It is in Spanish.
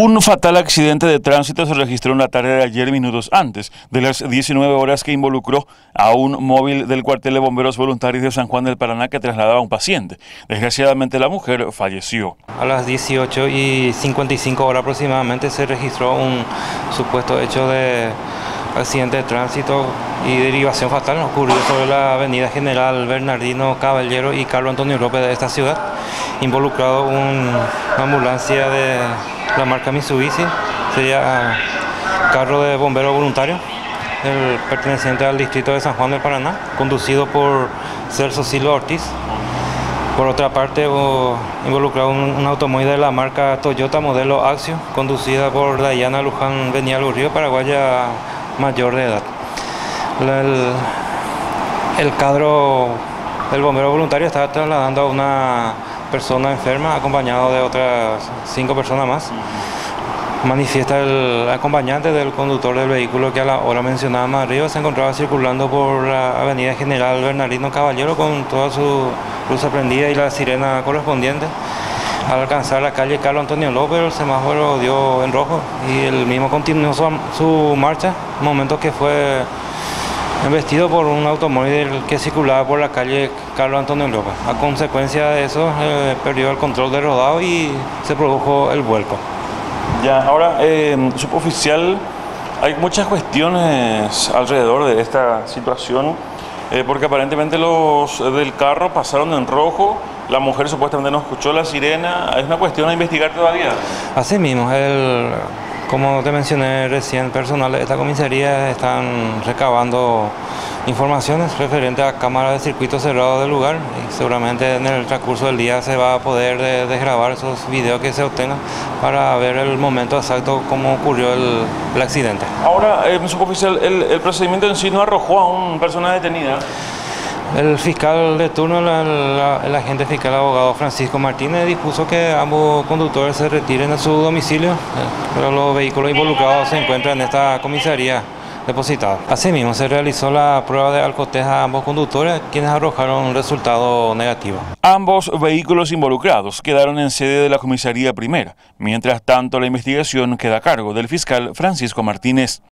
Un fatal accidente de tránsito se registró en la tarde de ayer, minutos antes de las 19 horas, que involucró a un móvil del cuartel de bomberos voluntarios de San Juan del Paraná que trasladaba a un paciente. Desgraciadamente, la mujer falleció. A las 18 y 55 horas aproximadamente se registró un supuesto hecho de accidente de tránsito y derivación fatal ocurrió sobre la avenida General Bernardino Caballero y Carlos Antonio López de esta ciudad, involucrado una ambulancia de la marca Mitsubishi, sería carro de bombero voluntario, perteneciente al distrito de San Juan del Paraná, conducido por Celso Silva Ortiz. Por otra parte, involucrado un, automóvil de la marca Toyota modelo Axio, conducida por Dayana Luján Benial Urrío, paraguaya mayor de edad. El, el cadro del bombero voluntario estaba trasladando a una persona enferma acompañado de otras cinco personas más. Manifiesta el acompañante del conductor del vehículo que a la hora mencionada más arriba se encontraba circulando por la avenida General Bernardino Caballero con toda su luz prendida y la sirena correspondiente. Al alcanzar la calle Carlos Antonio López, el semáforo dio en rojo y el mismo continuó su, su marcha, momento que fue embestido por un automóvil que circulaba por la calle Carlos Antonio López. A consecuencia de eso, eh, perdió el control de rodado y se produjo el vuelco. Ya, ahora, eh, suboficial, hay muchas cuestiones alrededor de esta situación, eh, porque aparentemente los del carro pasaron en rojo, la mujer supuestamente no escuchó la sirena, es una cuestión a investigar todavía. Así mismo, el como te mencioné recién, personal de esta comisaría están recabando informaciones referentes a cámaras de circuito cerrado del lugar y seguramente en el transcurso del día se va a poder desgrabar esos videos que se obtengan para ver el momento exacto cómo ocurrió el, accidente. Ahora, eh, suboficial, el, el procedimiento en sí no arrojó a una persona detenida. El fiscal de turno, el agente fiscal abogado Francisco Martínez, dispuso que ambos conductores se retiren a su domicilio, eh, pero los vehículos involucrados se encuentran en esta comisaría depositada. Asimismo, se realizó la prueba de alcoteja a ambos conductores, quienes arrojaron un resultado negativo. Ambos vehículos involucrados quedaron en sede de la comisaría primera. Mientras tanto, la investigación queda a cargo del fiscal Francisco Martínez.